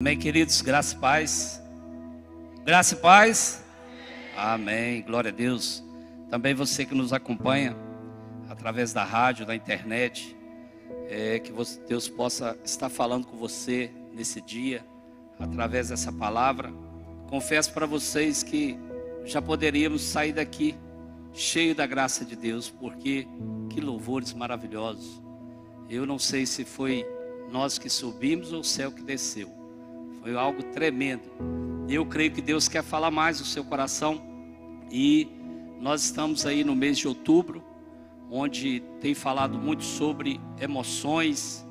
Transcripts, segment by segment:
Amém, queridos, graça e paz. Graça e paz. Amém, glória a Deus. Também você que nos acompanha através da rádio, da internet, é, que Deus possa estar falando com você nesse dia, através dessa palavra. Confesso para vocês que já poderíamos sair daqui cheio da graça de Deus, porque que louvores maravilhosos. Eu não sei se foi nós que subimos ou o céu que desceu. Foi algo tremendo. Eu creio que Deus quer falar mais no seu coração. E nós estamos aí no mês de outubro, onde tem falado muito sobre emoções,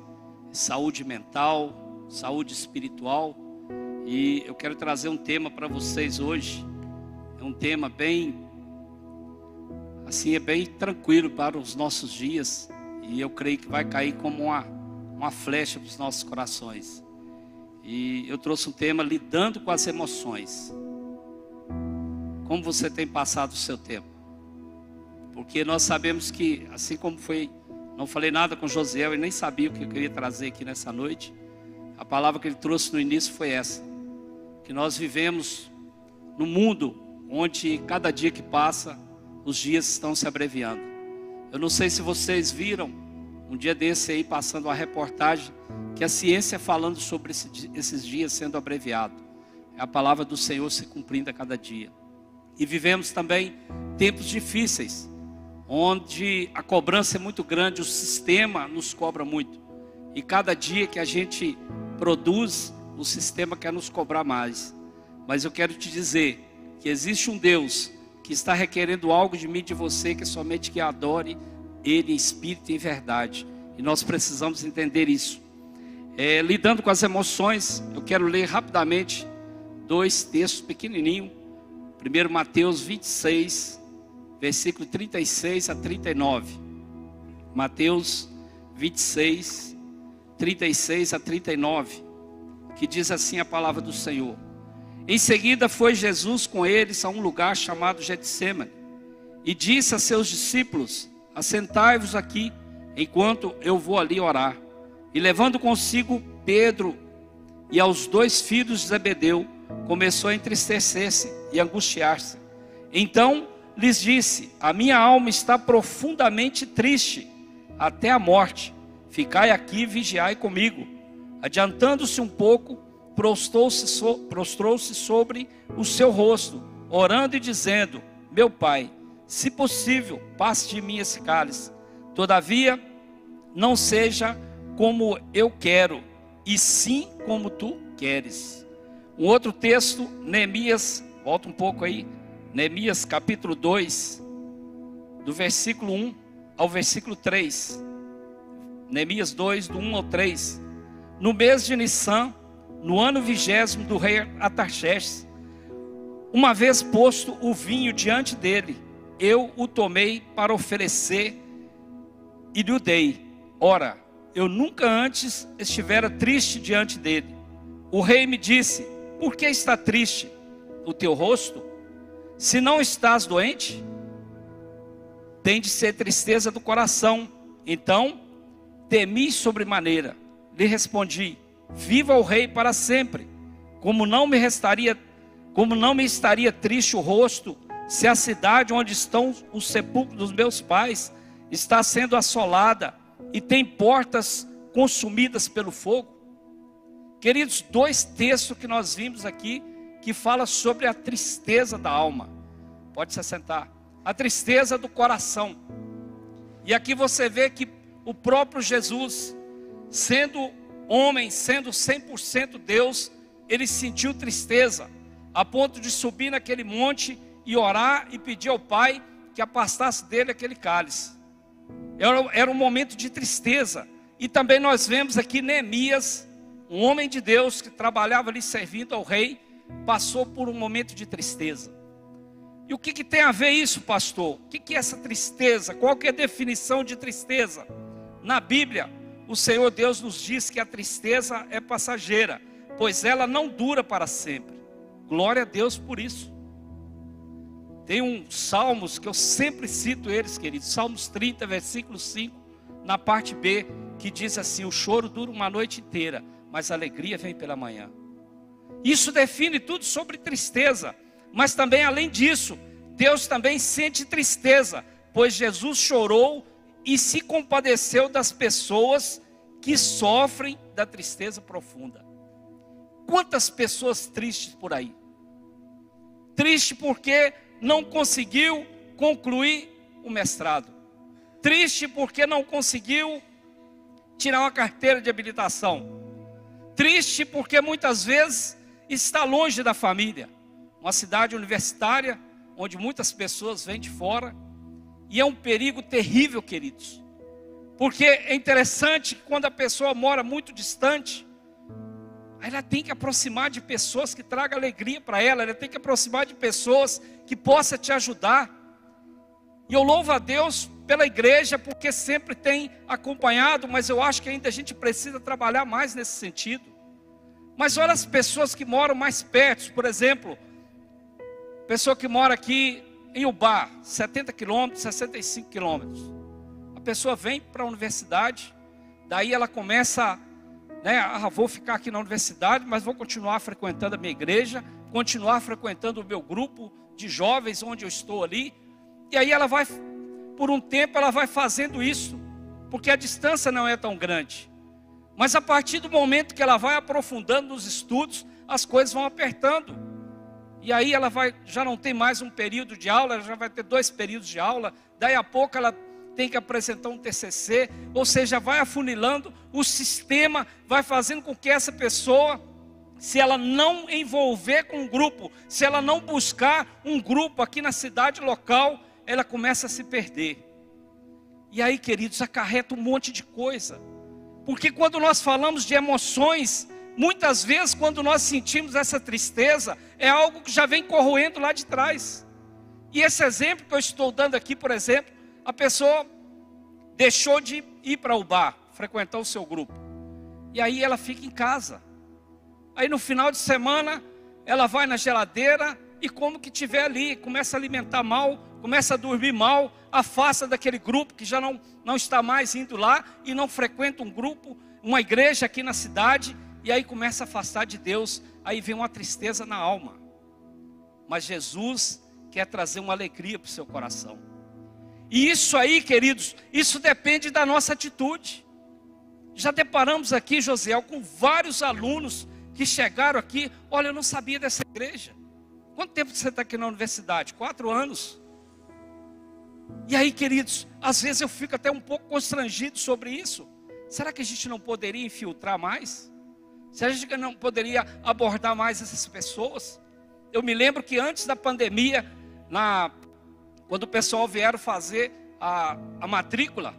saúde mental, saúde espiritual. E eu quero trazer um tema para vocês hoje. É um tema bem assim é bem tranquilo para os nossos dias e eu creio que vai cair como uma uma flecha para os nossos corações. E eu trouxe um tema lidando com as emoções. Como você tem passado o seu tempo? Porque nós sabemos que, assim como foi, não falei nada com José e nem sabia o que eu queria trazer aqui nessa noite. A palavra que ele trouxe no início foi essa: que nós vivemos no mundo onde cada dia que passa, os dias estão se abreviando. Eu não sei se vocês viram um dia desse aí passando uma reportagem que a ciência falando sobre esse, esses dias sendo abreviado. É a palavra do Senhor se cumprindo a cada dia. E vivemos também tempos difíceis, onde a cobrança é muito grande, o sistema nos cobra muito. E cada dia que a gente produz, o sistema quer nos cobrar mais. Mas eu quero te dizer que existe um Deus que está requerendo algo de mim, de você, que é somente que adore Ele em espírito e em verdade. E nós precisamos entender isso. É, lidando com as emoções, eu quero ler rapidamente dois textos pequenininhos. Primeiro Mateus 26, versículo 36 a 39. Mateus 26, 36 a 39, que diz assim a palavra do Senhor. Em seguida foi Jesus com eles a um lugar chamado Getsemane e disse a seus discípulos: Assentai-vos aqui, enquanto eu vou ali orar. E levando consigo Pedro e aos dois filhos de Zebedeu, começou a entristecer-se e angustiar-se. Então lhes disse: A minha alma está profundamente triste até a morte. Ficai aqui e vigiai comigo. Adiantando-se um pouco, prostrou-se so, prostrou sobre o seu rosto, orando e dizendo: Meu pai, se possível, passe de mim esse cálice. Todavia, não seja como eu quero, e sim como tu queres. Um outro texto, Neemias, volta um pouco aí, Neemias capítulo 2, do versículo 1 ao versículo 3. Neemias 2, do 1 ao 3. No mês de Nissan, no ano vigésimo do rei Atarxerxes, uma vez posto o vinho diante dele, eu o tomei para oferecer e lhe dei. Ora, eu nunca antes estivera triste diante dele. O rei me disse: Por que está triste o teu rosto? Se não estás doente, tem de ser tristeza do coração. Então, temi sobremaneira. Lhe respondi: Viva o rei para sempre. Como não me restaria, como não me estaria triste o rosto, se a cidade onde estão os sepulcros dos meus pais está sendo assolada e tem portas consumidas pelo fogo. Queridos, dois textos que nós vimos aqui que fala sobre a tristeza da alma. Pode se assentar. A tristeza do coração. E aqui você vê que o próprio Jesus, sendo homem, sendo 100% Deus, ele sentiu tristeza, a ponto de subir naquele monte e orar e pedir ao Pai que afastasse dele aquele cálice. Era, era um momento de tristeza. E também nós vemos aqui Neemias, um homem de Deus que trabalhava ali servindo ao rei, passou por um momento de tristeza. E o que, que tem a ver isso, pastor? O que, que é essa tristeza? Qual que é a definição de tristeza? Na Bíblia, o Senhor Deus nos diz que a tristeza é passageira, pois ela não dura para sempre. Glória a Deus por isso. Tem um Salmos que eu sempre cito eles, queridos. Salmos 30, versículo 5, na parte B, que diz assim: O choro dura uma noite inteira, mas a alegria vem pela manhã. Isso define tudo sobre tristeza. Mas também, além disso, Deus também sente tristeza, pois Jesus chorou e se compadeceu das pessoas que sofrem da tristeza profunda. Quantas pessoas tristes por aí? Triste porque não conseguiu concluir o mestrado. Triste porque não conseguiu tirar uma carteira de habilitação. Triste porque muitas vezes está longe da família. Uma cidade universitária onde muitas pessoas vêm de fora. E é um perigo terrível, queridos. Porque é interessante que quando a pessoa mora muito distante, ela tem que aproximar de pessoas que tragam alegria para ela, ela tem que aproximar de pessoas que possam te ajudar. E eu louvo a Deus pela igreja, porque sempre tem acompanhado, mas eu acho que ainda a gente precisa trabalhar mais nesse sentido. Mas olha as pessoas que moram mais perto, por exemplo, pessoa que mora aqui em Ubá, 70 quilômetros, 65 quilômetros. A pessoa vem para a universidade, daí ela começa, né, ah, vou ficar aqui na universidade, mas vou continuar frequentando a minha igreja, continuar frequentando o meu grupo de jovens onde eu estou ali. E aí ela vai, por um tempo, ela vai fazendo isso, porque a distância não é tão grande. Mas a partir do momento que ela vai aprofundando nos estudos, as coisas vão apertando. E aí ela vai, já não tem mais um período de aula, ela já vai ter dois períodos de aula. Daí a pouco ela tem que apresentar um TCC, ou seja, vai afunilando o sistema, vai fazendo com que essa pessoa, se ela não envolver com um grupo, se ela não buscar um grupo aqui na cidade local, ela começa a se perder. E aí, queridos, acarreta um monte de coisa. Porque quando nós falamos de emoções, muitas vezes quando nós sentimos essa tristeza, é algo que já vem corroendo lá de trás. E esse exemplo que eu estou dando aqui, por exemplo, a pessoa deixou de ir para o bar, frequentar o seu grupo. E aí ela fica em casa. Aí no final de semana, ela vai na geladeira e como que tiver ali, começa a alimentar mal, começa a dormir mal, afasta daquele grupo que já não, não está mais indo lá e não frequenta um grupo, uma igreja aqui na cidade, e aí começa a afastar de Deus, aí vem uma tristeza na alma. Mas Jesus quer trazer uma alegria para o seu coração. E isso aí, queridos, isso depende da nossa atitude. Já deparamos aqui, Josiel, com vários alunos que chegaram aqui. Olha, eu não sabia dessa igreja. Quanto tempo você está aqui na universidade? Quatro anos. E aí, queridos, às vezes eu fico até um pouco constrangido sobre isso. Será que a gente não poderia infiltrar mais? Será que a gente não poderia abordar mais essas pessoas? Eu me lembro que antes da pandemia, na, quando o pessoal vieram fazer a, a matrícula,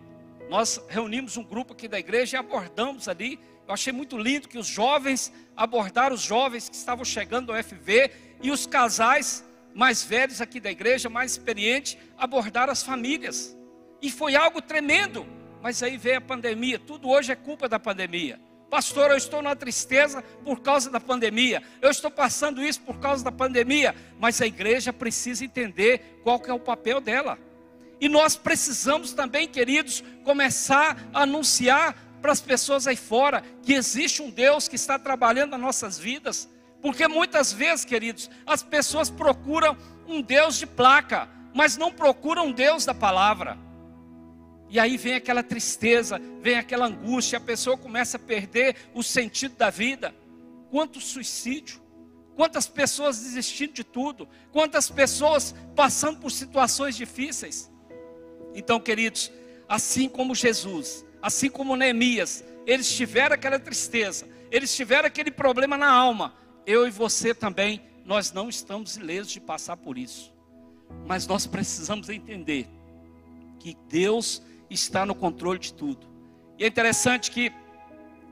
nós reunimos um grupo aqui da igreja e abordamos ali. Eu achei muito lindo que os jovens abordaram os jovens que estavam chegando ao FV e os casais mais velhos aqui da igreja, mais experientes, abordaram as famílias. E foi algo tremendo. Mas aí veio a pandemia, tudo hoje é culpa da pandemia. Pastor, eu estou na tristeza por causa da pandemia. Eu estou passando isso por causa da pandemia. Mas a igreja precisa entender qual que é o papel dela. E nós precisamos também, queridos, começar a anunciar para as pessoas aí fora que existe um Deus que está trabalhando nas nossas vidas porque muitas vezes, queridos, as pessoas procuram um Deus de placa, mas não procuram um Deus da palavra. E aí vem aquela tristeza, vem aquela angústia, a pessoa começa a perder o sentido da vida. Quanto suicídio, quantas pessoas desistindo de tudo, quantas pessoas passando por situações difíceis. Então, queridos, assim como Jesus, assim como Neemias, eles tiveram aquela tristeza, eles tiveram aquele problema na alma, eu e você também, nós não estamos ilesos de passar por isso. Mas nós precisamos entender que Deus está no controle de tudo. E é interessante que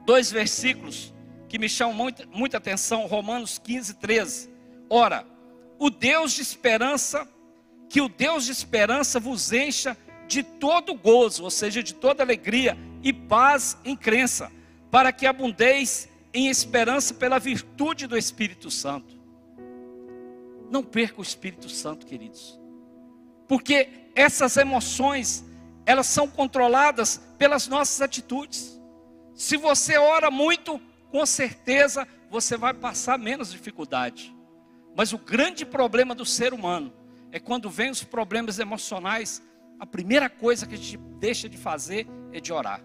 dois versículos que me chamam muita, muita atenção, Romanos 15, 13. Ora, o Deus de esperança, que o Deus de esperança vos encha de todo gozo, ou seja, de toda alegria e paz em crença, para que abundeis em esperança pela virtude do Espírito Santo. Não perca o Espírito Santo, queridos. Porque essas emoções, elas são controladas pelas nossas atitudes. Se você ora muito, com certeza você vai passar menos dificuldade. Mas o grande problema do ser humano é quando vem os problemas emocionais, a primeira coisa que a gente deixa de fazer é de orar.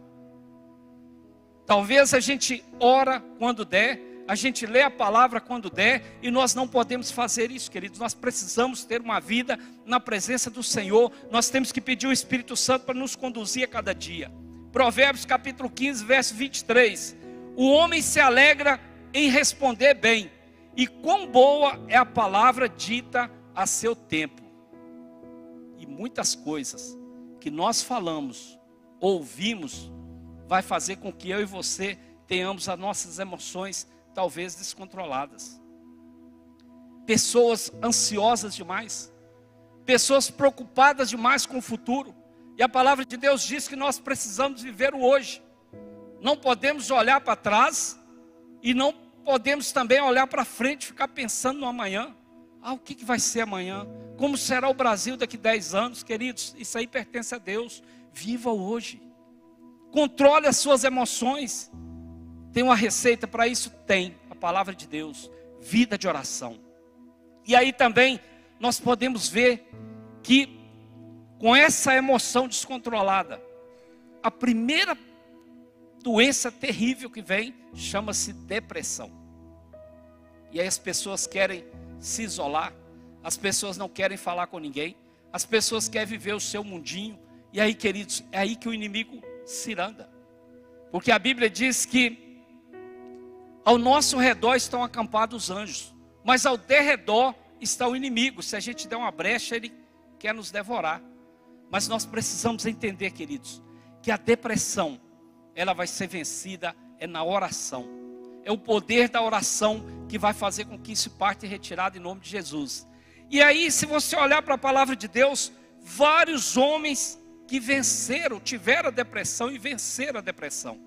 Talvez a gente ora quando der, a gente lê a palavra quando der, e nós não podemos fazer isso, queridos. Nós precisamos ter uma vida na presença do Senhor. Nós temos que pedir o Espírito Santo para nos conduzir a cada dia. Provérbios capítulo 15, verso 23. O homem se alegra em responder bem, e quão boa é a palavra dita a seu tempo. E muitas coisas que nós falamos, ouvimos, vai fazer com que eu e você tenhamos as nossas emoções talvez descontroladas. Pessoas ansiosas demais, pessoas preocupadas demais com o futuro. E a palavra de Deus diz que nós precisamos viver o hoje. Não podemos olhar para trás e não podemos também olhar para frente, ficar pensando no amanhã. Ah, o que, que vai ser amanhã? Como será o Brasil daqui a 10 anos, queridos? Isso aí pertence a Deus. Viva hoje. Controle as suas emoções. Tem uma receita para isso? Tem. A palavra de Deus. Vida de oração. E aí também nós podemos ver que com essa emoção descontrolada, a primeira doença terrível que vem chama-se depressão. E aí as pessoas querem se isolar, as pessoas não querem falar com ninguém, as pessoas querem viver o seu mundinho. E aí, queridos, é aí que o inimigo ciranda. Porque a Bíblia diz que ao nosso redor estão acampados os anjos, mas ao derredor está o inimigo. Se a gente der uma brecha, ele quer nos devorar. Mas nós precisamos entender, queridos, que a depressão, ela vai ser vencida é na oração. É o poder da oração que vai fazer com que isso parte retirado em nome de Jesus. E aí, se você olhar para a palavra de Deus, vários homens que venceram, tiveram a depressão e venceram a depressão.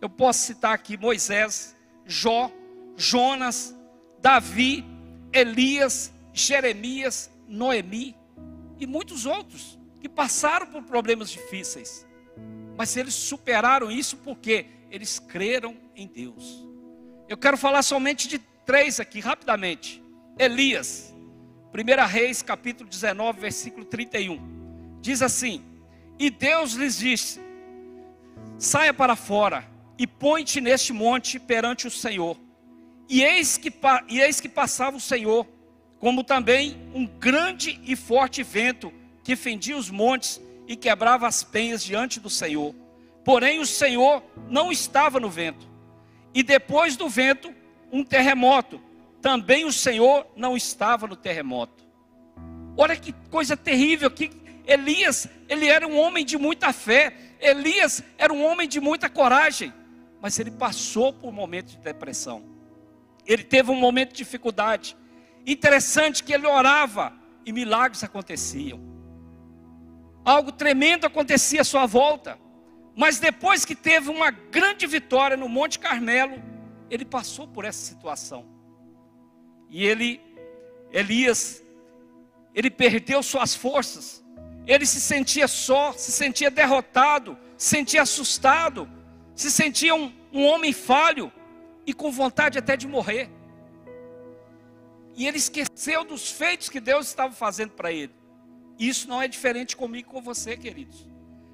Eu posso citar aqui Moisés, Jó, Jonas, Davi, Elias, Jeremias, Noemi e muitos outros que passaram por problemas difíceis, mas eles superaram isso porque eles creram em Deus. Eu quero falar somente de três aqui, rapidamente. Elias, 1 Reis, capítulo 19, versículo 31. Diz assim: E Deus lhes disse: Saia para fora e põe-te neste monte perante o Senhor. E eis, que, e eis que passava o Senhor, como também um grande e forte vento que fendia os montes e quebrava as penhas diante do Senhor. Porém, o Senhor não estava no vento. E depois do vento, um terremoto. Também o Senhor não estava no terremoto. Olha que coisa terrível que Elias, ele era um homem de muita fé. Elias era um homem de muita coragem, mas ele passou por um momento de depressão. Ele teve um momento de dificuldade. Interessante que ele orava e milagres aconteciam. Algo tremendo acontecia à sua volta. Mas depois que teve uma grande vitória no Monte Carmelo, ele passou por essa situação. E ele, Elias, ele perdeu suas forças. Ele se sentia só, se sentia derrotado, se sentia assustado, se sentia um, um homem falho e com vontade até de morrer. E ele esqueceu dos feitos que Deus estava fazendo para ele. Isso não é diferente comigo e com você, queridos.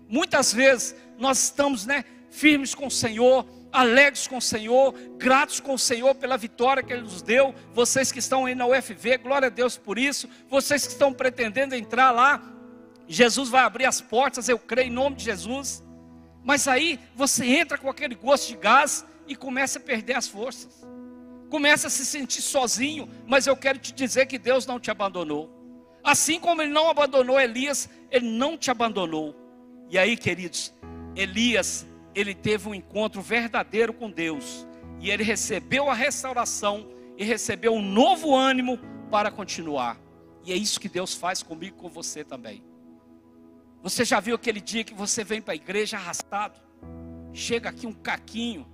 Muitas vezes nós estamos, né, firmes com o Senhor, alegres com o Senhor, gratos com o Senhor pela vitória que Ele nos deu. Vocês que estão aí na UFV, glória a Deus por isso. Vocês que estão pretendendo entrar lá, Jesus vai abrir as portas, eu creio em nome de Jesus. Mas aí você entra com aquele gosto de gás e começa a perder as forças. Começa a se sentir sozinho, mas eu quero te dizer que Deus não te abandonou. Assim como ele não abandonou Elias, ele não te abandonou. E aí, queridos, Elias, ele teve um encontro verdadeiro com Deus. E ele recebeu a restauração e recebeu um novo ânimo para continuar. E é isso que Deus faz comigo e com você também. Você já viu aquele dia que você vem para a igreja arrastado? Chega aqui um caquinho.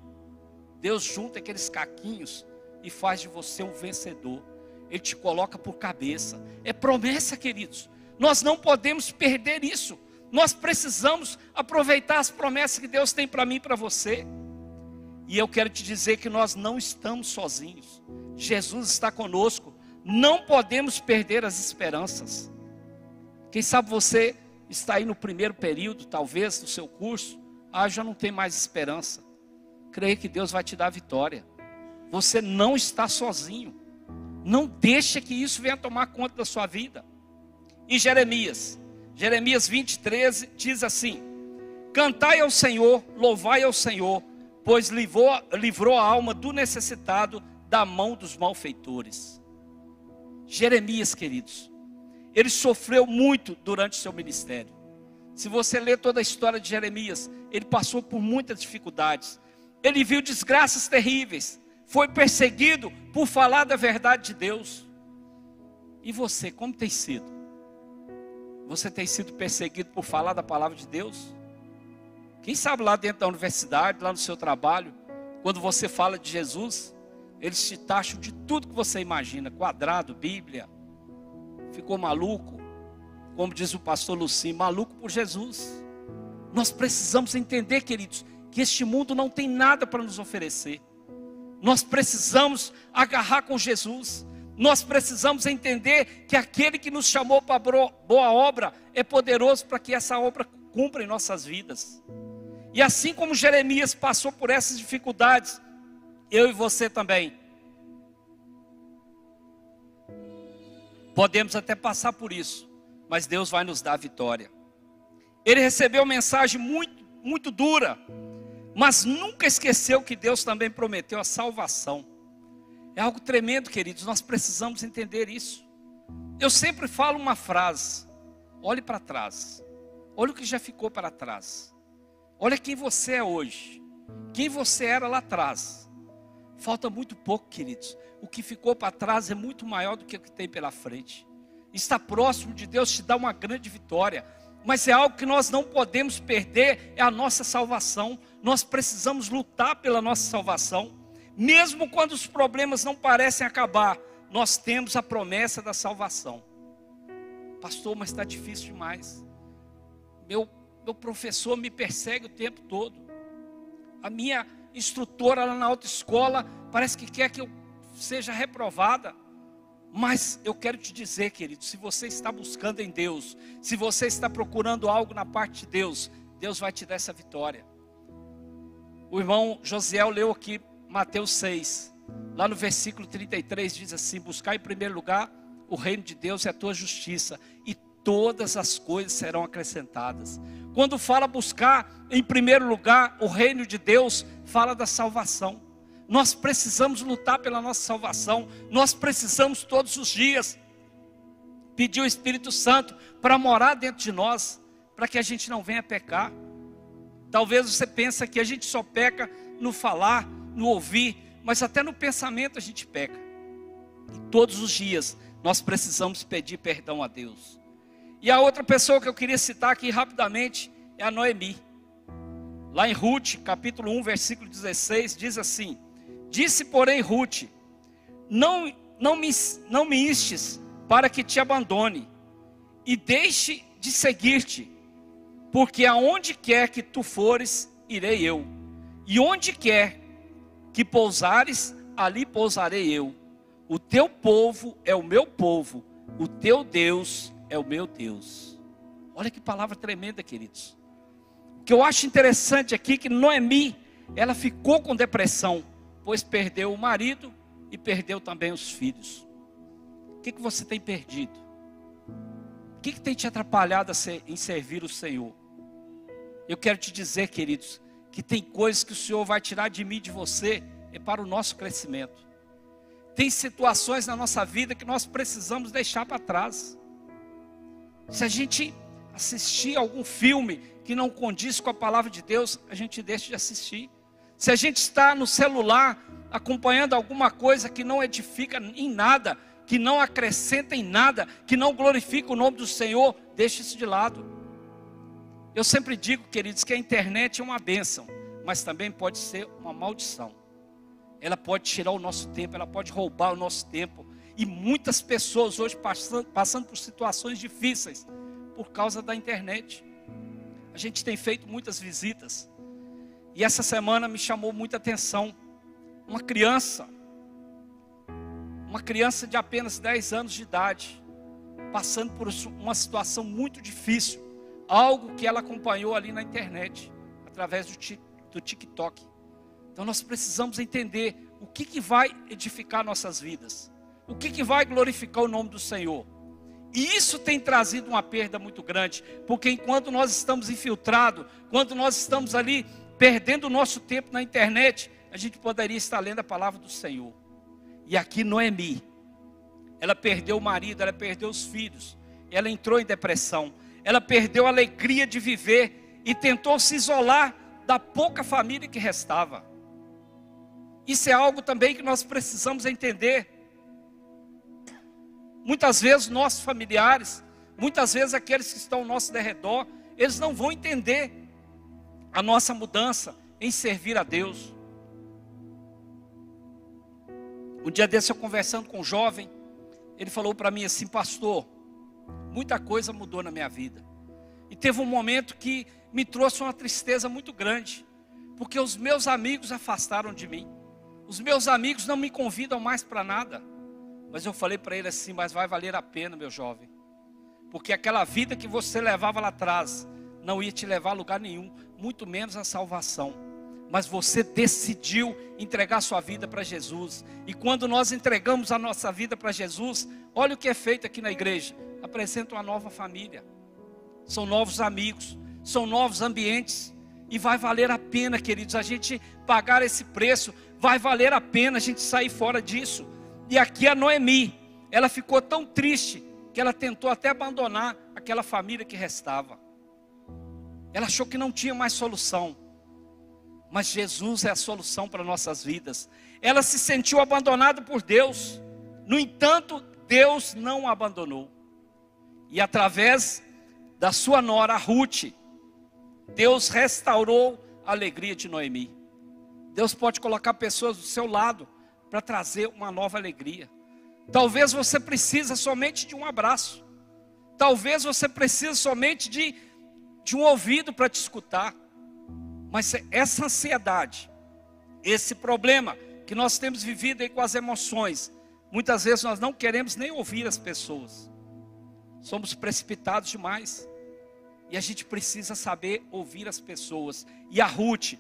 Deus junta aqueles caquinhos e faz de você um vencedor. Ele te coloca por cabeça. É promessa, queridos. Nós não podemos perder isso. Nós precisamos aproveitar as promessas que Deus tem para mim e para você. E eu quero te dizer que nós não estamos sozinhos. Jesus está conosco. Não podemos perder as esperanças. Quem sabe você está aí no primeiro período, talvez, do seu curso. Ah, já não tem mais esperança. Creia que Deus vai te dar vitória. Você não está sozinho. Não deixe que isso venha tomar conta da sua vida. Em Jeremias, Jeremias 20, 13, diz assim: Cantai ao Senhor, louvai ao Senhor, pois livrou, livrou a alma do necessitado da mão dos malfeitores. Jeremias, queridos, ele sofreu muito durante o seu ministério. Se você ler toda a história de Jeremias, ele passou por muitas dificuldades. Ele viu desgraças terríveis, foi perseguido por falar da verdade de Deus. E você, como tem sido? Você tem sido perseguido por falar da palavra de Deus? Quem sabe lá dentro da universidade, lá no seu trabalho, quando você fala de Jesus, eles te taxam de tudo que você imagina: quadrado, Bíblia. Ficou maluco? Como diz o pastor Lucim, maluco por Jesus. Nós precisamos entender, queridos, que este mundo não tem nada para nos oferecer. Nós precisamos agarrar com Jesus. Nós precisamos entender que aquele que nos chamou para boa obra é poderoso para que essa obra cumpra em nossas vidas. E assim como Jeremias passou por essas dificuldades, eu e você também. Podemos até passar por isso, mas Deus vai nos dar a vitória. Ele recebeu uma mensagem muito, muito dura, mas nunca esqueceu que Deus também prometeu a salvação. É algo tremendo, queridos, nós precisamos entender isso. Eu sempre falo uma frase: olhe para trás, olhe o que já ficou para trás. Olha quem você é hoje, quem você era lá atrás. Falta muito pouco, queridos. O que ficou para trás é muito maior do que o que tem pela frente. Estar próximo de Deus te dá uma grande vitória, mas é algo que nós não podemos perder é a nossa salvação. Nós precisamos lutar pela nossa salvação, mesmo quando os problemas não parecem acabar. Nós temos a promessa da salvação. Pastor, mas está difícil demais. Meu meu professor me persegue o tempo todo. A minha instrutora lá na autoescola parece que quer que eu seja reprovada. Mas eu quero te dizer, querido, se você está buscando em Deus, se você está procurando algo na parte de Deus, Deus vai te dar essa vitória. O irmão Josiel leu aqui Mateus 6, lá no versículo 33 diz assim: Buscar em primeiro lugar o reino de Deus e a tua justiça, e todas as coisas serão acrescentadas. Quando fala buscar em primeiro lugar o reino de Deus, fala da salvação. Nós precisamos lutar pela nossa salvação. Nós precisamos todos os dias pedir o Espírito Santo para morar dentro de nós, para que a gente não venha pecar. Talvez você pense que a gente só peca no falar, no ouvir, mas até no pensamento a gente peca. E todos os dias nós precisamos pedir perdão a Deus. E a outra pessoa que eu queria citar aqui rapidamente é a Noemi. Lá em Ruth, capítulo 1, versículo 16, diz assim: Disse, porém, Ruth: Não, não, me, não me instes para que te abandone e deixe de seguir-te, porque aonde quer que tu fores, irei eu, e onde quer que pousares, ali pousarei eu. O teu povo é o meu povo, o teu Deus é o meu Deus. Olha que palavra tremenda, queridos. O que eu acho interessante aqui é que Noemi, ela ficou com depressão, pois perdeu o marido e perdeu também os filhos. O que, que você tem perdido? O que, que tem te atrapalhado em servir o Senhor? Eu quero te dizer, queridos, que tem coisas que o Senhor vai tirar de mim de você, é para o nosso crescimento. Tem situações na nossa vida que nós precisamos deixar para trás. Se a gente assistir algum filme que não condiz com a palavra de Deus, a gente deixa de assistir. Se a gente está no celular acompanhando alguma coisa que não edifica em nada, que não acrescenta em nada, que não glorifica o nome do Senhor, deixe isso de lado. Eu sempre digo, queridos, que a internet é uma bênção, mas também pode ser uma maldição. Ela pode tirar o nosso tempo, ela pode roubar o nosso tempo, e muitas pessoas hoje passando, passando por situações difíceis por causa da internet. A gente tem feito muitas visitas. E essa semana me chamou muita atenção. Uma criança, uma criança de apenas 10 anos de idade, passando por uma situação muito difícil, algo que ela acompanhou ali na internet, através do, do TikTok. Então nós precisamos entender o que, que vai edificar nossas vidas, o que, que vai glorificar o nome do Senhor. E isso tem trazido uma perda muito grande, porque enquanto nós estamos infiltrados, quando nós estamos ali perdendo o nosso tempo na internet, a gente poderia estar lendo a palavra do Senhor. E aqui Noemi, ela perdeu o marido, ela perdeu os filhos, ela entrou em depressão, ela perdeu a alegria de viver e tentou se isolar da pouca família que restava. Isso é algo também que nós precisamos entender. Muitas vezes nossos familiares, muitas vezes aqueles que estão ao nosso derredor, eles não vão entender a nossa mudança em servir a Deus. Um dia desse eu conversando com um jovem, ele falou para mim assim, pastor, muita coisa mudou na minha vida. E teve um momento que me trouxe uma tristeza muito grande, porque os meus amigos afastaram de mim. Os meus amigos não me convidam mais para nada. Mas eu falei para ele assim: Mas vai valer a pena, meu jovem, porque aquela vida que você levava lá atrás não ia te levar a lugar nenhum, muito menos a salvação. Mas você decidiu entregar sua vida para Jesus. E quando nós entregamos a nossa vida para Jesus, olha o que é feito aqui na igreja: apresenta uma nova família, são novos amigos, são novos ambientes. E vai valer a pena, queridos, a gente pagar esse preço, vai valer a pena a gente sair fora disso. E aqui a Noemi, ela ficou tão triste que ela tentou até abandonar aquela família que restava. Ela achou que não tinha mais solução. Mas Jesus é a solução para nossas vidas. Ela se sentiu abandonada por Deus. No entanto, Deus não a abandonou. E através da sua nora Ruth, Deus restaurou a alegria de Noemi. Deus pode colocar pessoas do seu lado para trazer uma nova alegria. Talvez você precise somente de um abraço. Talvez você precise somente de, de um ouvido para te escutar. Mas essa ansiedade, esse problema que nós temos vivido aí com as emoções, muitas vezes nós não queremos nem ouvir as pessoas. Somos precipitados demais. E a gente precisa saber ouvir as pessoas. E a Ruth,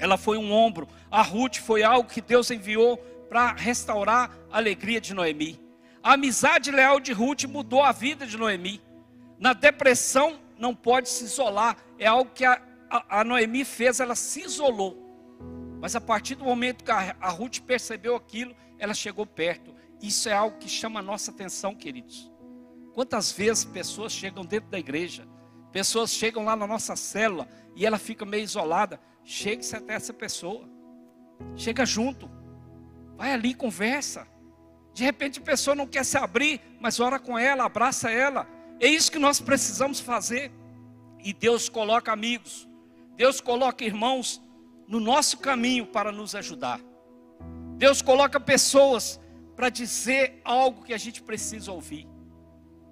ela foi um ombro. A Ruth foi algo que Deus enviou para restaurar a alegria de Noemi. A amizade leal de Ruth mudou a vida de Noemi. Na depressão não pode se isolar. É algo que a, a, a Noemi fez, ela se isolou. Mas a partir do momento que a, a Ruth percebeu aquilo, ela chegou perto. Isso é algo que chama a nossa atenção, queridos. Quantas vezes pessoas chegam dentro da igreja, pessoas chegam lá na nossa célula e ela fica meio isolada. Chegue-se até essa pessoa. Chega junto. Vai ali, conversa. De repente a pessoa não quer se abrir, mas ora com ela, abraça ela. É isso que nós precisamos fazer. E Deus coloca amigos, Deus coloca irmãos no nosso caminho para nos ajudar. Deus coloca pessoas para dizer algo que a gente precisa ouvir.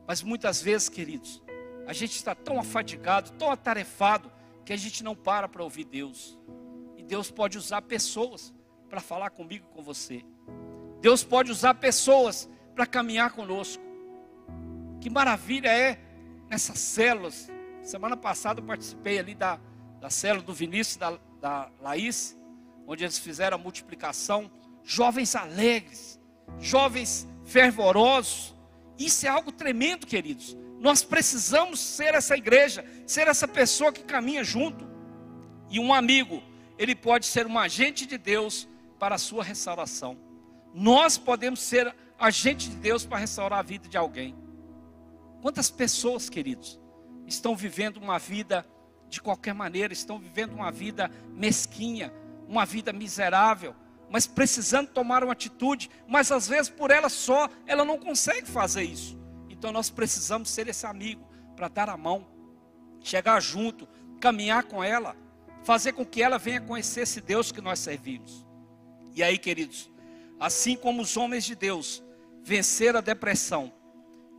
Mas muitas vezes, queridos, a gente está tão afadigado, tão atarefado, que a gente não para para ouvir Deus. E Deus pode usar pessoas para falar comigo e com você. Deus pode usar pessoas para caminhar conosco. Que maravilha é nessas células. Semana passada eu participei ali da, da célula do Vinícius e da, da Laís, onde eles fizeram a multiplicação. Jovens alegres, jovens fervorosos. Isso é algo tremendo, queridos. Nós precisamos ser essa igreja, ser essa pessoa que caminha junto. E um amigo, ele pode ser um agente de Deus para a sua restauração. Nós podemos ser agente de Deus para restaurar a vida de alguém. Quantas pessoas, queridos, estão vivendo uma vida de qualquer maneira, estão vivendo uma vida mesquinha, uma vida miserável, mas precisando tomar uma atitude, mas às vezes por ela só, ela não consegue fazer isso. Então nós precisamos ser esse amigo para dar a mão, chegar junto, caminhar com ela, fazer com que ela venha conhecer esse Deus que nós servimos. E aí, queridos, assim como os homens de Deus venceram a depressão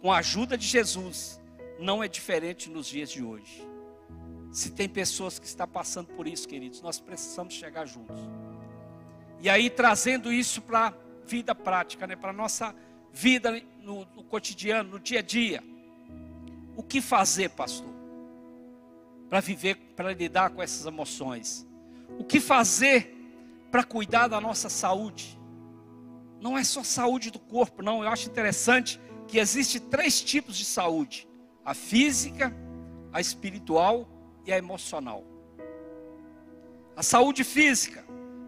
com a ajuda de Jesus, não é diferente nos dias de hoje. Se tem pessoas que estão passando por isso, queridos, nós precisamos chegar juntos. E aí, trazendo isso para a vida prática, né? para a nossa vida no, no cotidiano, no dia a dia. O que fazer, pastor? Para viver, para lidar com essas emoções. O que fazer para cuidar da nossa saúde? Não é só saúde do corpo, não. Eu acho interessante que existe três tipos de saúde: a física, a espiritual e a emocional. A saúde física,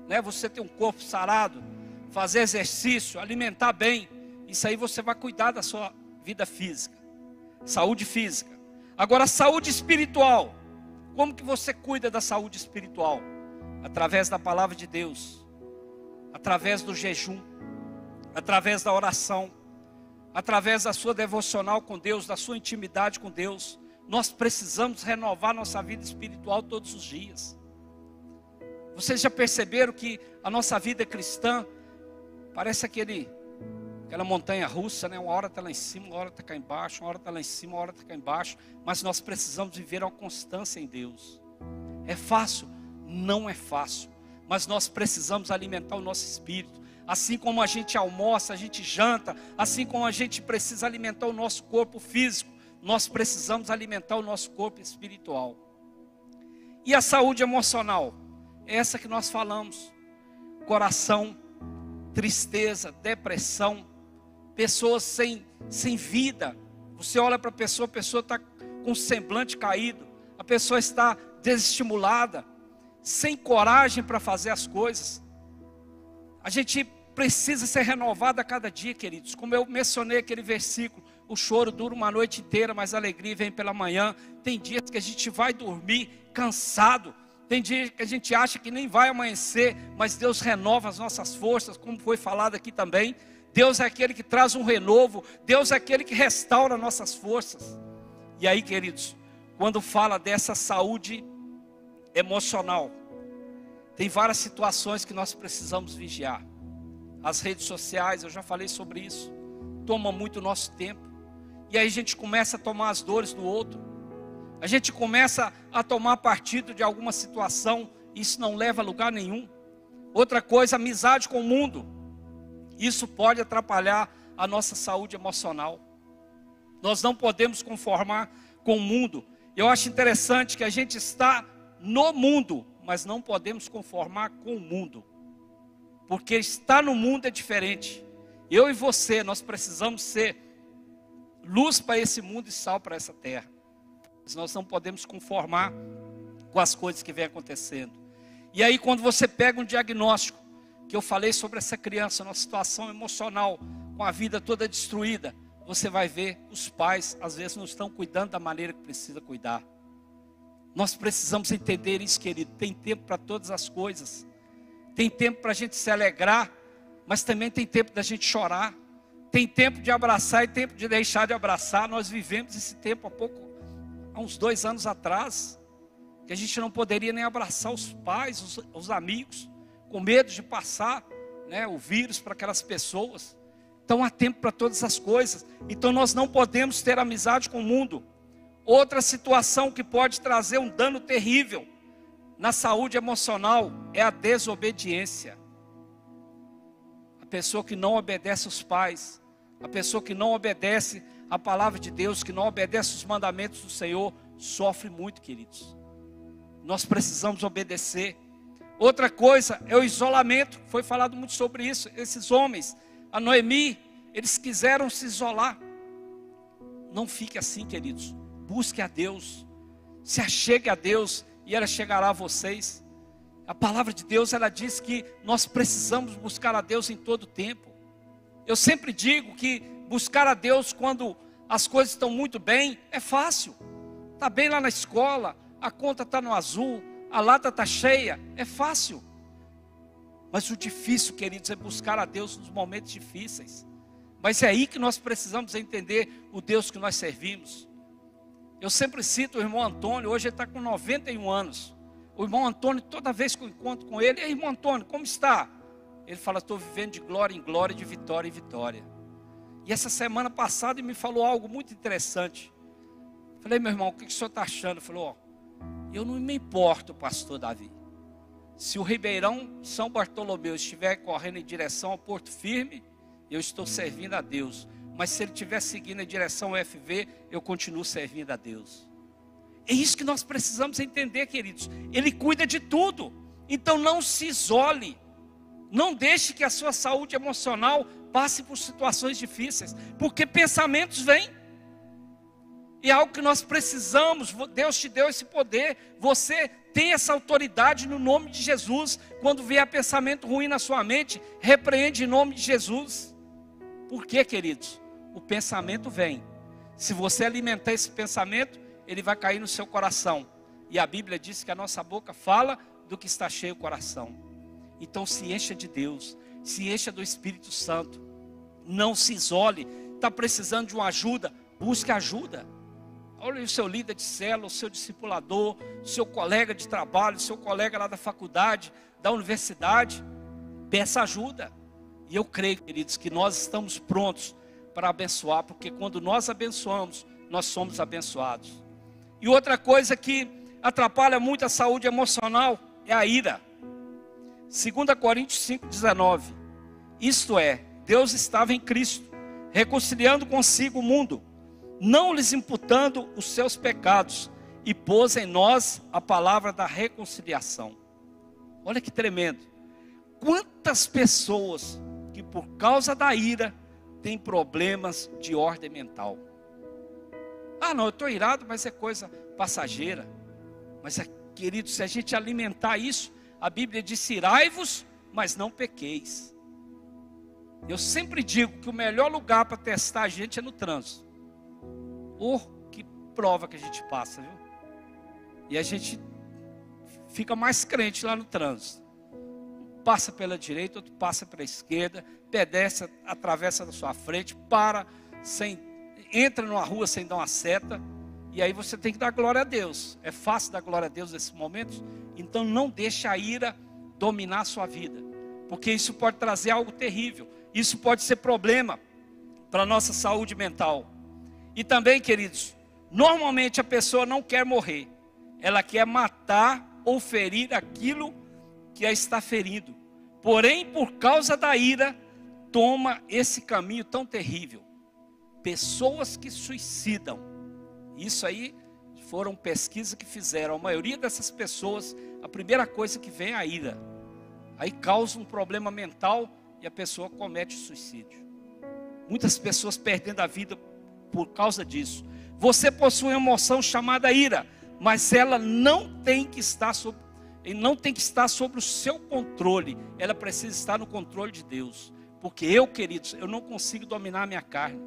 né? Você ter um corpo sarado, fazer exercício, alimentar bem, isso aí você vai cuidar da sua vida física. Saúde física. Agora, saúde espiritual. Como que você cuida da saúde espiritual? Através da palavra de Deus, através do jejum, através da oração, através da sua devocional com Deus, da sua intimidade com Deus. Nós precisamos renovar nossa vida espiritual todos os dias. Vocês já perceberam que a nossa vida cristã parece aquele aquela montanha russa, né? Uma hora está lá em cima, uma hora está cá embaixo, uma hora está lá em cima, uma hora está cá embaixo. Mas nós precisamos viver uma constância em Deus. É fácil? Não é fácil. Mas nós precisamos alimentar o nosso espírito. Assim como a gente almoça, a gente janta, assim como a gente precisa alimentar o nosso corpo físico, nós precisamos alimentar o nosso corpo espiritual. E a saúde emocional? É essa que nós falamos. Coração, tristeza, depressão, pessoas sem, sem vida. Você olha para a pessoa, a pessoa está com o semblante caído, a pessoa está desestimulada, sem coragem para fazer as coisas. A gente precisa ser renovado a cada dia, queridos. Como eu mencionei aquele versículo, o choro dura uma noite inteira, mas a alegria vem pela manhã. Tem dias que a gente vai dormir cansado, tem dias que a gente acha que nem vai amanhecer, mas Deus renova as nossas forças, como foi falado aqui também. Deus é aquele que traz um renovo, Deus é aquele que restaura nossas forças. E aí, queridos, quando fala dessa saúde emocional, tem várias situações que nós precisamos vigiar. As redes sociais, eu já falei sobre isso, toma muito nosso tempo. E aí a gente começa a tomar as dores do outro. A gente começa a tomar partido de alguma situação, e isso não leva a lugar nenhum. Outra coisa, amizade com o mundo. Isso pode atrapalhar a nossa saúde emocional. Nós não podemos conformar com o mundo. Eu acho interessante que a gente está no mundo, mas não podemos conformar com o mundo. Porque estar no mundo é diferente. Eu e você, nós precisamos ser luz para esse mundo e sal para essa terra. Mas nós não podemos conformar com as coisas que vem acontecendo. E aí, quando você pega um diagnóstico, que eu falei sobre essa criança, uma situação emocional, com a vida toda destruída, você vai ver os pais às vezes não estão cuidando da maneira que precisa cuidar. Nós precisamos entender isso, querido. Tem tempo para todas as coisas. Tem tempo para a gente se alegrar, mas também tem tempo da gente chorar. Tem tempo de abraçar e tempo de deixar de abraçar. Nós vivemos esse tempo há pouco, há uns dois anos atrás, que a gente não poderia nem abraçar os pais, os, os amigos com medo de passar né, o vírus para aquelas pessoas. Então há tempo para todas as coisas. Então nós não podemos ter amizade com o mundo. Outra situação que pode trazer um dano terrível na saúde emocional é a desobediência. A pessoa que não obedece aos pais, a pessoa que não obedece à palavra de Deus, que não obedece os mandamentos do Senhor, sofre muito, queridos. Nós precisamos obedecer. Outra coisa é o isolamento. Foi falado muito sobre isso. Esses homens, a Noemi, eles quiseram se isolar. Não fique assim, queridos. Busque a Deus. Se achegue a Deus e ela chegará a vocês. A palavra de Deus, ela diz que nós precisamos buscar a Deus em todo tempo. Eu sempre digo que buscar a Deus quando as coisas estão muito bem é fácil. Está bem lá na escola, a conta está no azul, a lata está cheia, é fácil. Mas o difícil, queridos, é buscar a Deus nos momentos difíceis. Mas é aí que nós precisamos entender o Deus que nós servimos. Eu sempre cito o irmão Antônio, hoje ele está com 91 anos. O irmão Antônio, toda vez que eu encontro com ele, irmão Antônio, como está? Ele fala, estou vivendo de glória em glória, de vitória em vitória. E essa semana passada ele me falou algo muito interessante. Falei, meu irmão, o que, que o senhor está achando? Ele falou, ó, Eu não me importo, pastor Davi. Se o Ribeirão São Bartolomeu estiver correndo em direção ao Porto Firme, eu estou servindo a Deus. Mas se ele estiver seguindo em direção ao FV, eu continuo servindo a Deus. É isso que nós precisamos entender, queridos. Ele cuida de tudo. Então não se isole. Não deixe que a sua saúde emocional passe por situações difíceis, porque pensamentos vêm. E é algo que nós precisamos. Deus te deu esse poder. Você tem essa autoridade no nome de Jesus. Quando vier pensamento ruim na sua mente, repreende em nome de Jesus. Por quê, queridos? O pensamento vem. Se você alimentar esse pensamento, ele vai cair no seu coração. E a Bíblia diz que a nossa boca fala do que está cheio o coração. Então se encha de Deus, se encha do Espírito Santo. Não se isole. Está precisando de uma ajuda? Busque ajuda. Olha o seu líder de célula, o seu discipulador, o seu colega de trabalho, o seu colega lá da faculdade, da universidade. Peça ajuda. E eu creio, queridos, que nós estamos prontos para abençoar, porque quando nós abençoamos, nós somos abençoados. E outra coisa que atrapalha muito a saúde emocional é a ira. 2 Coríntios 5,19. Isto é, Deus estava em Cristo, reconciliando consigo o mundo não lhes imputando os seus pecados, e pôs em nós a palavra da reconciliação. Olha que tremendo. Quantas pessoas que por causa da ira têm problemas de ordem mental. Ah, não, eu estou irado, mas é coisa passageira. Mas, é, querido, se a gente alimentar isso, a Bíblia diz: irai-vos, mas não pequeis. Eu sempre digo que o melhor lugar para testar a gente é no trânsito. Oh, que prova que a gente passa, viu? E a gente fica mais crente lá no trânsito. Passa pela direita, outro passa pela esquerda, pedestre atravessa da sua frente, para, sem, entra numa rua sem dar uma seta. E aí você tem que dar glória a Deus. É fácil dar glória a Deus nesses momentos. Então não deixe a ira dominar a sua vida. Porque isso pode trazer algo terrível. Isso pode ser problema para a nossa saúde mental. E também, queridos, normalmente a pessoa não quer morrer, ela quer matar ou ferir aquilo que a está ferindo. Porém, por causa da ira, toma esse caminho tão terrível. Pessoas que suicidam. Isso aí foram pesquisas que fizeram. A maioria dessas pessoas, a primeira coisa que vem é a ira. Aí causa um problema mental e a pessoa comete suicídio. Muitas pessoas perdendo a vida por causa disso. Você possui uma emoção chamada ira, mas ela não tem que estar sob, não tem que estar sobre o seu controle. Ela precisa estar no controle de Deus. Porque eu, queridos, eu não consigo dominar a minha carne.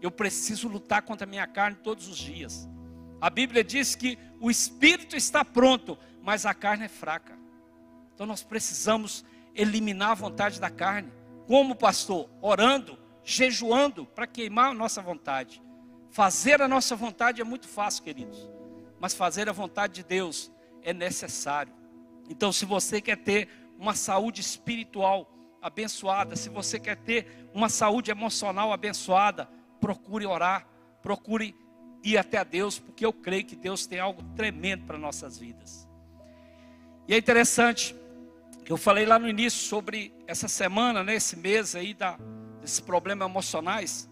Eu preciso lutar contra a minha carne todos os dias. A Bíblia diz que o espírito está pronto, mas a carne é fraca. Então nós precisamos eliminar a vontade da carne. Como pastor? Orando, jejuando para queimar a nossa vontade. Fazer a nossa vontade é muito fácil, queridos, mas fazer a vontade de Deus é necessário. Então, se você quer ter uma saúde espiritual abençoada, se você quer ter uma saúde emocional abençoada, procure orar, procure ir até a Deus, porque eu creio que Deus tem algo tremendo para nossas vidas. E é interessante eu falei lá no início sobre essa semana, né, esse mês aí da desses problemas emocionais.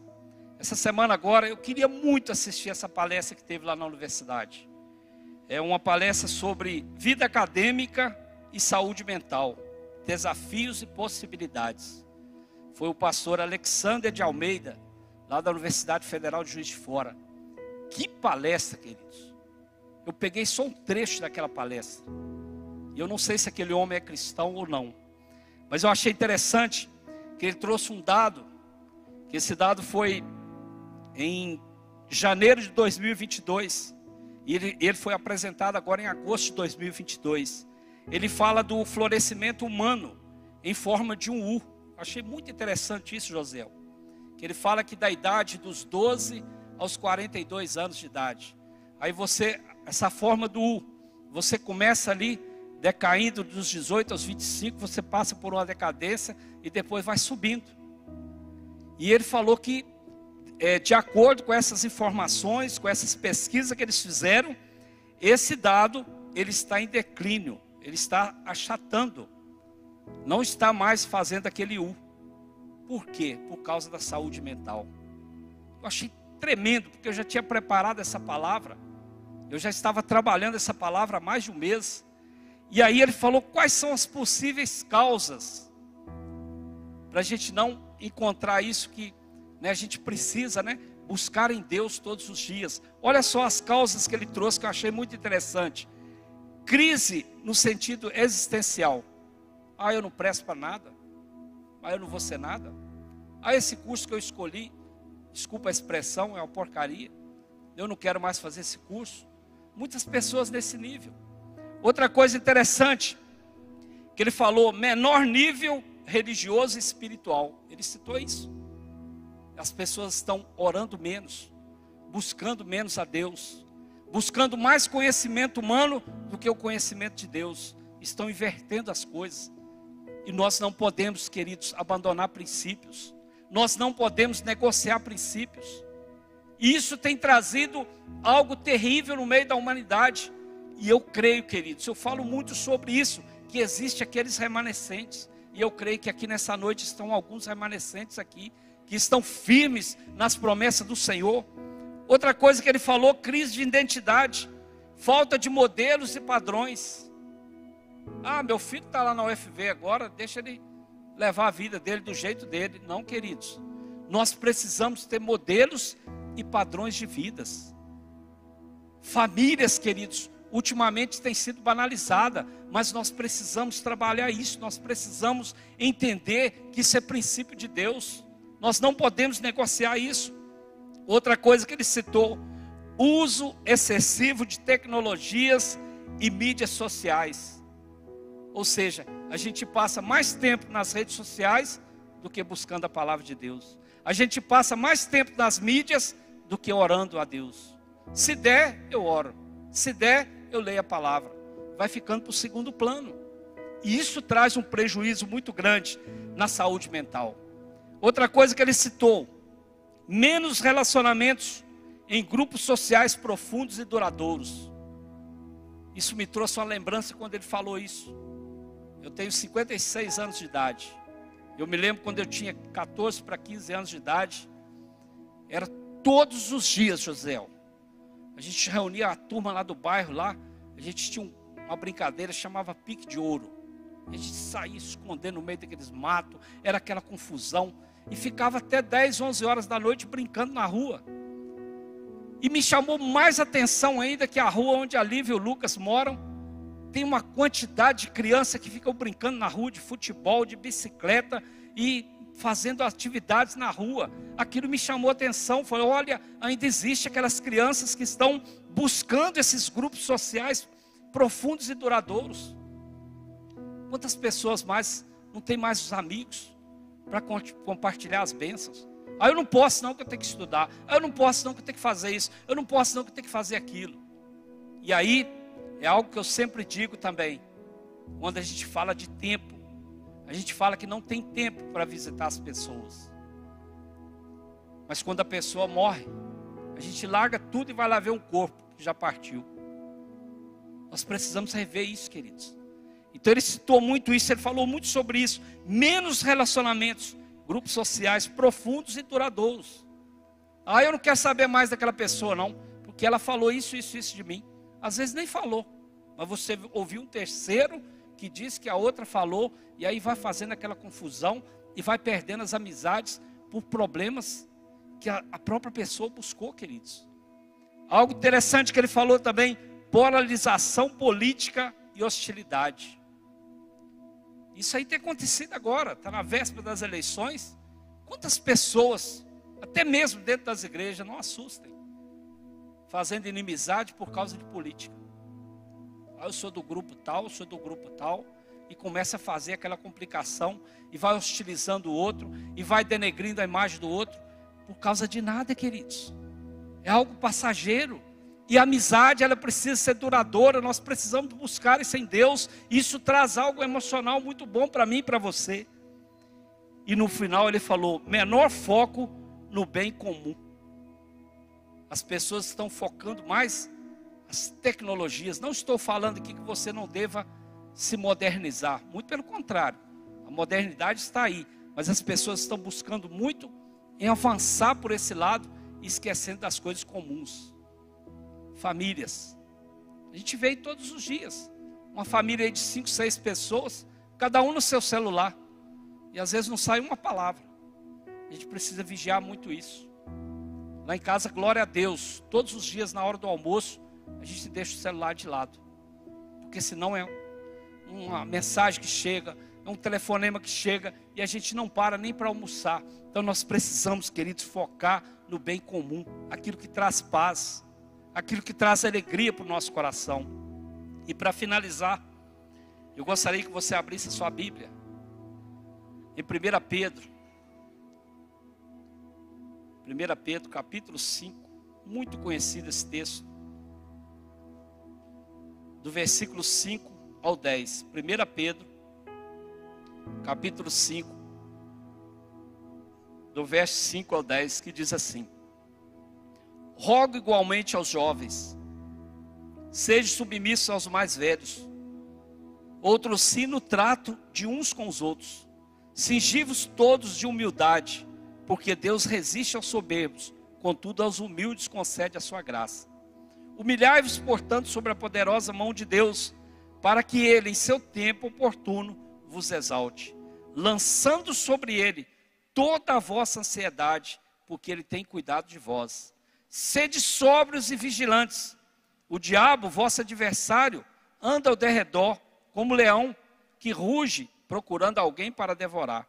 Essa semana agora eu queria muito assistir essa palestra que teve lá na universidade. É uma palestra sobre vida acadêmica e saúde mental, desafios e possibilidades. Foi o pastor Alexander de Almeida, lá da Universidade Federal de Juiz de Fora. Que palestra, queridos. Eu peguei só um trecho daquela palestra. E eu não sei se aquele homem é cristão ou não. Mas eu achei interessante que ele trouxe um dado, que esse dado foi em janeiro de 2022, e ele, ele foi apresentado agora em agosto de 2022. Ele fala do florescimento humano em forma de um U. Achei muito interessante isso, José. Que ele fala que da idade dos 12 aos 42 anos de idade. Aí você, essa forma do U, você começa ali decaindo dos 18 aos 25, você passa por uma decadência e depois vai subindo. E ele falou que, é, de acordo com essas informações, com essas pesquisas que eles fizeram, esse dado ele está em declínio, ele está achatando, não está mais fazendo aquele U. Por quê? Por causa da saúde mental. Eu achei tremendo, porque eu já tinha preparado essa palavra, eu já estava trabalhando essa palavra há mais de um mês. E aí ele falou quais são as possíveis causas para a gente não encontrar isso que né, a gente precisa, né? Buscar em Deus todos os dias. Olha só as causas que ele trouxe que eu achei muito interessante. Crise no sentido existencial. Ah, eu não presto para nada. Ah, eu não vou ser nada. Ah, esse curso que eu escolhi, desculpa a expressão, é uma porcaria. Eu não quero mais fazer esse curso. Muitas pessoas nesse nível. Outra coisa interessante, que ele falou, menor nível religioso e espiritual. Ele citou isso. As pessoas estão orando menos, buscando menos a Deus, buscando mais conhecimento humano do que o conhecimento de Deus. Estão invertendo as coisas. E nós não podemos, queridos, abandonar princípios. Nós não podemos negociar princípios. E isso tem trazido algo terrível no meio da humanidade. E eu creio, queridos, eu falo muito sobre isso, que existe aqueles remanescentes. E eu creio que aqui nessa noite estão alguns remanescentes aqui que estão firmes nas promessas do Senhor. Outra coisa que ele falou, crise de identidade, falta de modelos e padrões. Ah, meu filho está lá na UFV agora, deixa ele levar a vida dele do jeito dele. Não, queridos. Nós precisamos ter modelos e padrões de vidas. Famílias, queridos, ultimamente tem sido banalizada, mas nós precisamos trabalhar isso, nós precisamos entender que isso é princípio de Deus. Nós não podemos negociar isso. Outra coisa que ele citou, uso excessivo de tecnologias e mídias sociais. Ou seja, a gente passa mais tempo nas redes sociais do que buscando a palavra de Deus. A gente passa mais tempo nas mídias do que orando a Deus. Se der, eu oro. Se der, eu leio a palavra. Vai ficando para o segundo plano. E isso traz um prejuízo muito grande na saúde mental. Outra coisa que ele citou: menos relacionamentos em grupos sociais profundos e duradouros. Isso me trouxe uma lembrança quando ele falou isso. Eu tenho 56 anos de idade. Eu me lembro quando eu tinha 14 para 15 anos de idade. Era todos os dias, José. A gente reunia a turma lá do bairro lá. A gente tinha uma brincadeira chamava pique de ouro. A gente saía escondendo no meio daqueles matos, era aquela confusão. E ficava até 10, 11 horas da noite brincando na rua. E me chamou mais atenção ainda que a rua onde a Lívia e o Lucas moram, tem uma quantidade de crianças que ficam brincando na rua de futebol, de bicicleta e fazendo atividades na rua. Aquilo me chamou atenção. Falei, olha, ainda existe aquelas crianças que estão buscando esses grupos sociais profundos e duradouros. Quantas pessoas mais não têm mais os amigos para compartilhar as bênçãos? Ah, eu não posso não que eu tenho que estudar. Ah, eu não posso não que eu tenho que fazer isso. Eu não posso não que eu tenho que fazer aquilo. E aí é algo que eu sempre digo também. Quando a gente fala de tempo, a gente fala que não tem tempo para visitar as pessoas. Mas quando a pessoa morre, a gente larga tudo e vai lá ver um corpo que já partiu. Nós precisamos rever isso, queridos. Então ele citou muito isso, ele falou muito sobre isso. Menos relacionamentos, grupos sociais profundos e duradouros. Ah, eu não quero saber mais daquela pessoa, não, porque ela falou isso, isso, isso de mim. Às vezes nem falou, mas você ouviu um terceiro que diz que a outra falou, e aí vai fazendo aquela confusão e vai perdendo as amizades por problemas que a própria pessoa buscou, queridos. Algo interessante que ele falou também: polarização política e hostilidade. Isso aí tem acontecido agora, está na véspera das eleições. Quantas pessoas, até mesmo dentro das igrejas, não assustem, fazendo inimizade por causa de política. Ah, eu sou do grupo tal, eu sou do grupo tal, e começa a fazer aquela complicação, e vai hostilizando o outro, e vai denegrindo a imagem do outro, por causa de nada, queridos. É algo passageiro. E a amizade, ela precisa ser duradoura, nós precisamos buscar isso em Deus. Isso traz algo emocional muito bom para mim e para você. E no final ele falou: menor foco no bem comum. As pessoas estão focando mais as tecnologias. Não estou falando aqui que você não deva se modernizar, muito pelo contrário. A modernidade está aí, mas as pessoas estão buscando muito em avançar por esse lado esquecendo das coisas comuns. Famílias. A gente vê todos os dias. Uma família de cinco, seis pessoas, cada um no seu celular. E às vezes não sai uma palavra. A gente precisa vigiar muito isso. Lá em casa, glória a Deus, todos os dias na hora do almoço, a gente deixa o celular de lado. Porque senão é uma mensagem que chega, é um telefonema que chega e a gente não para nem para almoçar. Então nós precisamos, queridos, focar no bem comum, aquilo que traz paz, aquilo que traz alegria para o nosso coração. E para finalizar, eu gostaria que você abrisse a sua Bíblia em 1 Pedro. 1 Pedro, capítulo 5, muito conhecido esse texto. Do versículo 5 ao 10. 1 Pedro, capítulo 5, do verso 5 ao 10, que diz assim: Rogo igualmente aos jovens, sejam submissos aos mais velhos, outros sim no trato de uns com os outros, cingivos todos de humildade, porque Deus resiste aos soberbos, contudo aos humildes concede a sua graça. Humilhai-vos, portanto, sobre a poderosa mão de Deus, para que ele, em seu tempo oportuno, vos exalte, lançando sobre ele toda a vossa ansiedade, porque ele tem cuidado de vós. Sede sóbrios e vigilantes. O diabo, vosso adversário, anda ao derredor, como leão que ruge, procurando alguém para devorar.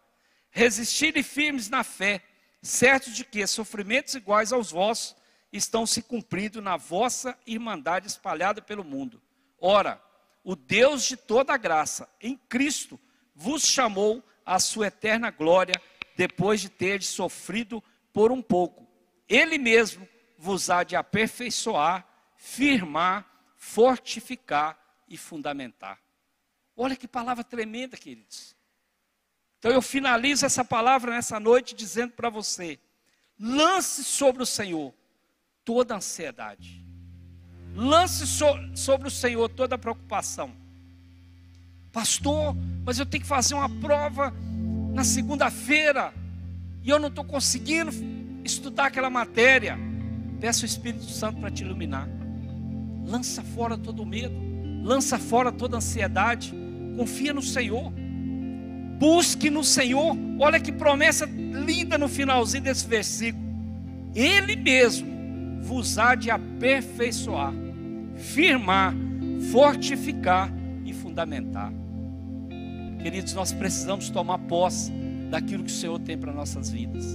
Resistirem firmes na fé, certos de que sofrimentos iguais aos vossos estão se cumprindo na vossa irmandade espalhada pelo mundo. Ora, o Deus de toda graça, em Cristo, vos chamou à sua eterna glória, depois de ter sofrido por um pouco. Ele mesmo vos há de aperfeiçoar, firmar, fortificar e fundamentar. Olha que palavra tremenda, queridos. Então eu finalizo essa palavra nessa noite dizendo para você: lance sobre o Senhor toda a ansiedade. Lance so, sobre o Senhor toda a preocupação. Pastor, mas eu tenho que fazer uma prova na segunda-feira e eu não estou conseguindo estudar aquela matéria. Peça o Espírito Santo para te iluminar. Lança fora todo o medo, lança fora toda a ansiedade. Confia no Senhor. Busque no Senhor. Olha que promessa linda no finalzinho desse versículo. Ele mesmo vos há de aperfeiçoar, firmar, fortificar e fundamentar. Queridos, nós precisamos tomar posse daquilo que o Senhor tem para nossas vidas.